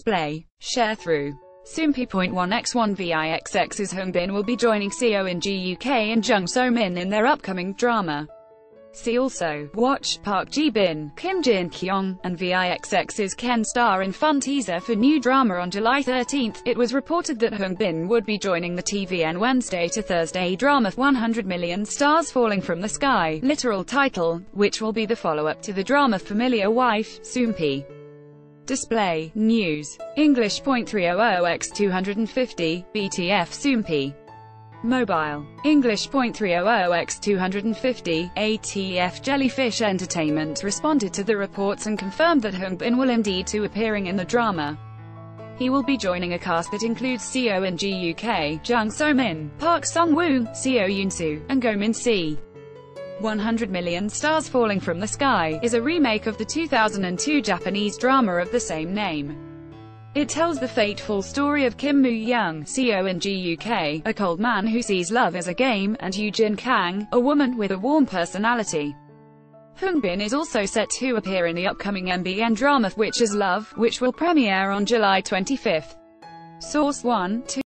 Display. Share through. Soompi.1x1 VIXX's Hongbin will be joining Seo In Guk and Jung So Min in their upcoming drama. See also, Watch, Park Ji Bin, Kim Jin Kyung, and VIXX's Ken star in fun teaser for new drama on July 13. It was reported that Hongbin would be joining the TVN Wednesday to Thursday drama 100 Million Stars Falling from the Sky, literal title, which will be the follow-up to the drama Familiar Wife, Soompi. Display, News, English .300x250, BTF Soompi. Mobile. English .300x250, ATF Jellyfish Entertainment responded to the reports and confirmed that Hongbin will indeed to appearing in the drama. He will be joining a cast that includes Seo In Guk, Jung So Min, Park Sung Woo, Seo Yoon Soo, and Go Min Si. 100 Million Stars Falling from the Sky is a remake of the 2002 Japanese drama of the same name. It tells the fateful story of Kim Moo-young, Seo In Guk, a cold man who sees love as a game, and Yoo-jin Kang, a woman with a warm personality. Hongbin is also set to appear in the upcoming MBN drama Which is Love, which will premiere on July 25. Source 1, 2